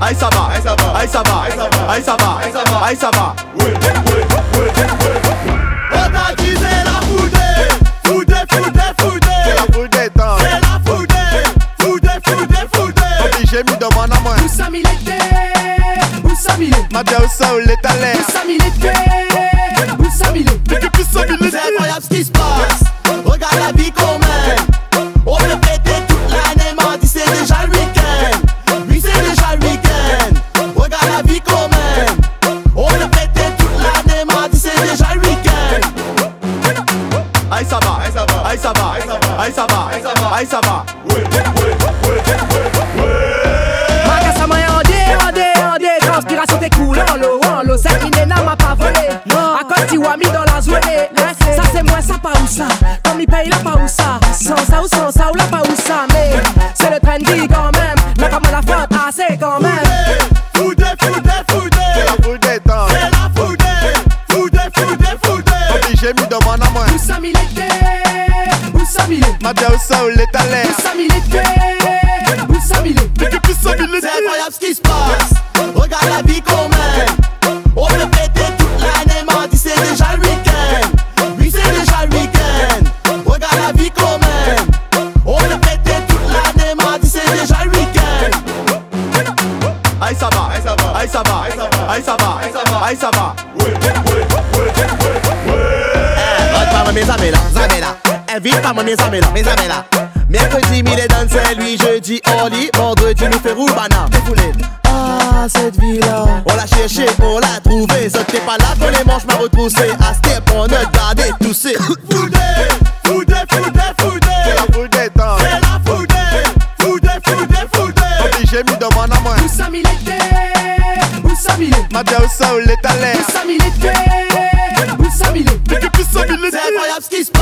Aïe ça va, aïe ça va, aïe ça va, aïe ça va, aïe ça va, aïe ça va. On a dit c'est la foudée, foudée, foudée, foudée. C'est la foule va, aïe ça va, aïe ça va, aïe ça va. Makasa mwen ande, ande, ande Transpiration te koule en l'eau, en l'eau. C'est qui n'a m'a pas volé. A cause ti wami dans la hein? Ça c'est moi, ça pas où ça? Comme il paye la pas où ça. Sans ça ou sans ça ou la pas où ça. Mais c'est le trendy quand Tête au sol, l'état l'air. Usamilete, Usamilete C'est incroyable ce qui se passe. Regarde la vie qu'on mène. On peut péter toute l'année, mardi c'est déjà le week-end. Oui, c'est déjà le week-end. Regarde la vie qu'on mène. On peut péter toute l'année, mardi c'est déjà le week-end. Aïe ça va, aïe ça va, aïe ça va, aïe ça va, aïe ça va. Rentre pas moi mes amis là, amis là. Invite pas moi mes amis là, mes amis là. Mercredi, mi les danse, lui jeudi, on lit. Vendredi, nous fait roubana. Ah, cette vie-là. On l'a cherché, on l'a trouvé. Ça t'es pas là quand les manches m'a retroussé. À step, on a gardé toussé. Foudé, foudé, foudé, foudé. C'est la des temps. C'est la foudé, foudé, foudé, foudé. Obligé, mi demande à moi. Usamilete, Usamilete Ma tête au sol, l'état l'air. Usamilete, Usamilete C'est incroyable ce qui se passe.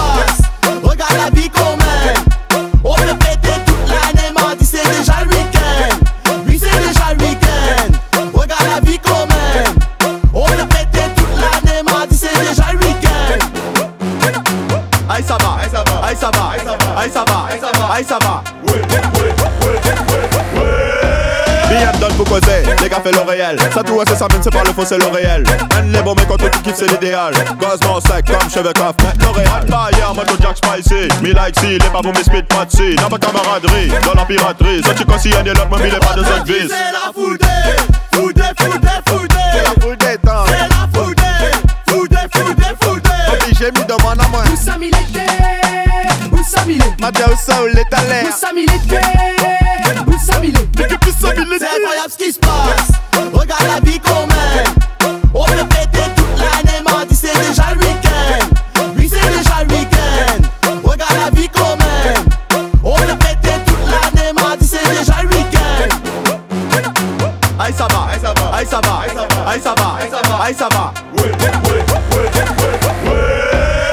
On peut péter toute l'année, mardi c'est déjà le week-end. Aïe ça va, aïe ça va, aïe ça va, aïe ça va, aïe ça va. Bien donne pour causer, les gars fait le réel. Ça tout c'est ça même c'est pas le faux c'est le réel. Man les bons mais quand tu kiffes c'est l'idéal. Gazement sec comme cheveux coff L'Oréal Fire, moto Jack Spicy. Me like si, les pas pour mes speed N'a pas de camaraderie, dans la piraterie. Ça tu consignes et l'autre me il est pas de cette vis C'est la foudée, foudée, Usamilete Ma tête au sol, l'état l'air Usamilete, Usamilete C'est incroyable ce qui se passe. Regarde la vie qu'on mène. On peut péter toute l'année, mardi c'est déjà le week-end. Oui, c'est déjà le week-end. Regarde la vie qu'on mène. On peut péter toute l'année, mardi c'est déjà le week-end. Aïe ça va, aïe ça va, aïe ça va, aïe ça va, aïe ça va. Ouais, ouais, ouais.